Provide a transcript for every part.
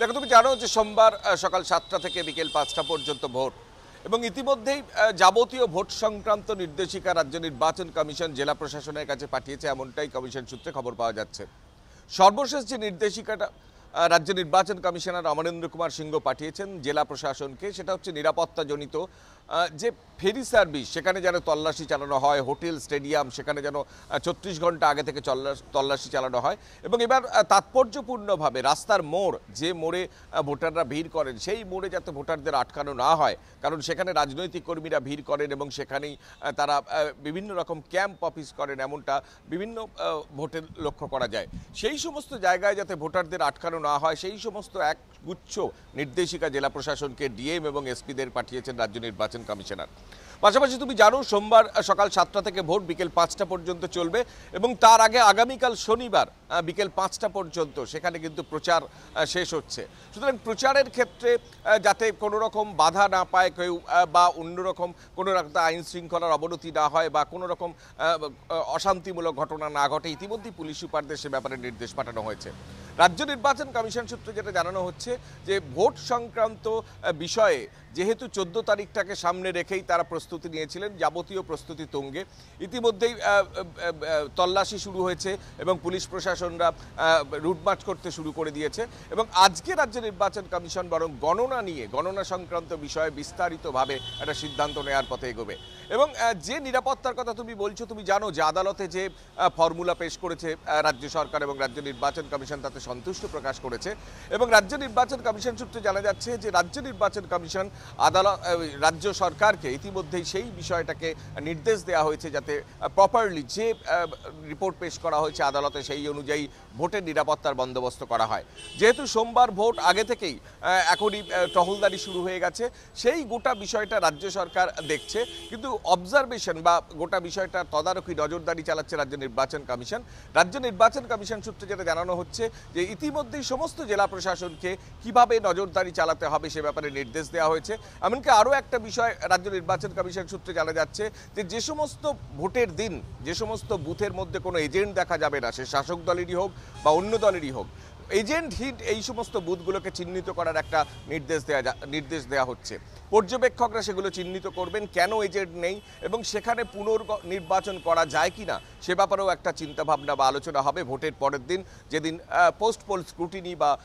দেখো, তুমি জানো যে সোমবার সকাল সাতটা থেকে বিকেল পাঁচটা পর্যন্ত ভোট এবং ইতিমধ্যেই যাবতীয় ভোট সংক্রান্ত নির্দেশিকা রাজ্য নির্বাচন কমিশন জেলা প্রশাসনের কাছে পাঠিয়েছে, এমনটাই কমিশন সূত্রে খবর পাওয়া যাচ্ছে। সর্বশেষ যে নির্দেশিকাটা রাজ্য নির্বাচন কমিশনার অমরেন্দ্র কুমার সিংহ পাঠিয়েছেন জেলা প্রশাসনকে। সেটা হচ্ছে নিরাপত্তাজনিত যে ফেরি সার্ভিস, সেখানে যেন তল্লাশি চালানো হয়, হোটেল, স্টেডিয়াম, সেখানে যেন ছত্রিশ ঘণ্টা আগে থেকে তল্লাশি চালানো হয়। এবং এবার তাৎপর্যপূর্ণভাবে রাস্তার মোড়, যে মোড়ে ভোটাররা ভিড় করেন, সেই মোড়ে যাতে ভোটারদের আটকানো না হয়, কারণ সেখানে রাজনৈতিক কর্মীরা ভিড় করেন এবং সেখানেই তারা বিভিন্ন রকম ক্যাম্প অফিস করেন, এমনটা বিভিন্ন ভোটের লক্ষ্য করা যায়। সেই সমস্ত জায়গায় যাতে ভোটারদের আটকানো না হয়, সেই সমস্ত এক গুচ্ছ নির্দেশিকা জেলা প্রশাসনকে ডিএম এবং এসপিদের পাঠিয়েছেন রাজ্য নির্বাচন কমিশনার। পাশাপাশি তুমি জানো, সোমবার সকাল সাতটা থেকে ভোট বিকেল পাঁচটা পর্যন্ত চলবে এবং তার আগে আগামীকাল শনিবার বিকেল পাঁচটা পর্যন্ত সেখানে কিন্তু প্রচার শেষ হচ্ছে। সুতরাং প্রচারের ক্ষেত্রে যাতে কোনো রকম বাধা না পায় কেউ বা অন্যরকম কোনো রকম আইন শৃঙ্খলার অবনতি না হয় বা কোনো রকম অশান্তিমূলক ঘটনা না ঘটে, ইতিমধ্যেই পুলিশ সুপারদের সে ব্যাপারে নির্দেশ পাঠানো হয়েছে। রাজ্য নির্বাচন কমিশন সূত্রে যেটা জানানো হচ্ছে যে ভোট সংক্রান্ত বিষয়ে যেহেতু চোদ্দ তারিখটাকে সামনে রেখেই তারা প্রস্তুতি নিয়েছিলেন, যাবতীয় প্রস্তুতি তঙ্গে। ইতিমধ্যেই তল্লাশি শুরু হয়েছে এবং পুলিশ প্রশাসনরা রুটমার্চ করতে শুরু করে দিয়েছে। এবং আজকে রাজ্য নির্বাচন কমিশন বরং গণনা নিয়ে, গণনা সংক্রান্ত বিষয়ে বিস্তারিতভাবে একটা সিদ্ধান্ত নেওয়ার পথে এগোবে। এবং যে নিরাপত্তার কথা তুমি বলছো, তুমি জানো যে আদালতে যে ফর্মুলা পেশ করেছে রাজ্য সরকার এবং রাজ্য নির্বাচন কমিশন তাতে সন্তুষ্ট প্রকাশ করেছে। এবং রাজ্য নির্বাচন কমিশন সূত্রে জানা যাচ্ছে যে, রাজ্য নির্বাচন কমিশন আদালত রাজ্য সরকারকে ইতিমধ্যেই সেই বিষয়টাকে নির্দেশ দেওয়া হয়েছে যাতে প্রপারলি যে রিপোর্ট পেশ করা হয়েছে আদালতে সেই অনুযায়ী ভোটের নিরাপত্তার বন্দোবস্ত করা হয়। যেহেতু সোমবার ভোট আগে থেকেই এখনই টহলদারি শুরু হয়ে গেছে, সেই গোটা বিষয়টা রাজ্য সরকার দেখছে। কিন্তু অবজারভেশন বা গোটা বিষয়টা তদারকি নজরদারি চালাচ্ছে রাজ্য নির্বাচন কমিশন। রাজ্য নির্বাচন কমিশন সূত্রে যেটা জানানো হচ্ছে যে, ইতিমধ্যেই সমস্ত জেলা প্রশাসনকে কীভাবে নজরদারি চালাতে হবে সে ব্যাপারে নির্দেশ দেওয়া হয়েছে। এমনকি আরও একটা বিষয় রাজ্য নির্বাচন কমিশন সূত্রে জানা যাচ্ছে যে যে সমস্ত ভোটের দিন, যে সমস্ত বুথের মধ্যে কোনো এজেন্ট দেখা যাবে না, সে শাসক দলেরই হোক বা অন্য দলেরই হোক এজেন্ট হিট এই সমস্ত বুথগুলোকে চিহ্নিত করার একটা নির্দেশ দেওয়া যা- নির্দেশ দেওয়া হচ্ছে। পর্যবেক্ষকরা সেগুলো চিহ্নিত করবেন, কেন এজেন্ট নেই এবং সেখানে পুনর্নির্বাচন করা যায় কি না সে ব্যাপারেও একটা চিন্তাভাবনা বা আলোচনা হবে ভোটের পরের দিন, যেদিন পোস্ট পোল স্ক্রুটিনি বা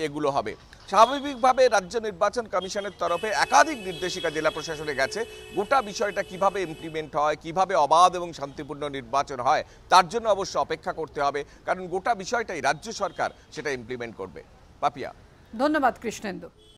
এগুলো হবে। স্বাভাবিকভাবে রাজ্য নির্বাচন কমিশনের তরফে একাধিক নির্দেশিকা জেলা প্রশাসনে গেছে। গোটা বিষয়টা কীভাবে ইমপ্লিমেন্ট হয়, কীভাবে অবাধ এবং শান্তিপূর্ণ নির্বাচন হয়, তার জন্য অবশ্য অপেক্ষা করতে হবে। কারণ গোটা বিষয়টাই রাজ্য সরকার সেটা ইমপ্লিমেন্ট করবে। পাপিয়া। ধন্যবাদ কৃষ্ণেন্দু।